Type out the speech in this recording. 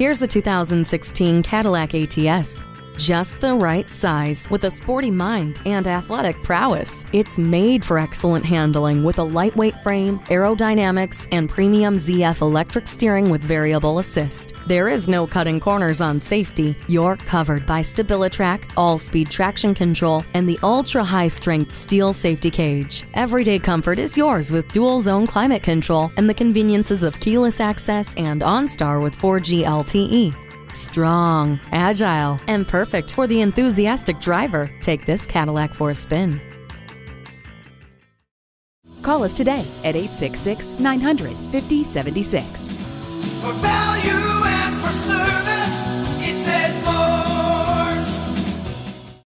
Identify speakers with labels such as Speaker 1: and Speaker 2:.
Speaker 1: Here's a 2016 Cadillac ATS. Just the right size with a sporty mind and athletic prowess. It's made for excellent handling with a lightweight frame, aerodynamics, and premium ZF electric steering with variable assist. There is no cutting corners on safety. You're covered by StabiliTrak, all-speed traction control, and the ultra-high strength steel safety cage. Everyday comfort is yours with dual zone climate control and the conveniences of keyless access and OnStar with 4G LTE. Strong, agile, and perfect for the enthusiastic driver. Take this Cadillac for a spin.
Speaker 2: Call us today at 866 900 5076.
Speaker 3: For value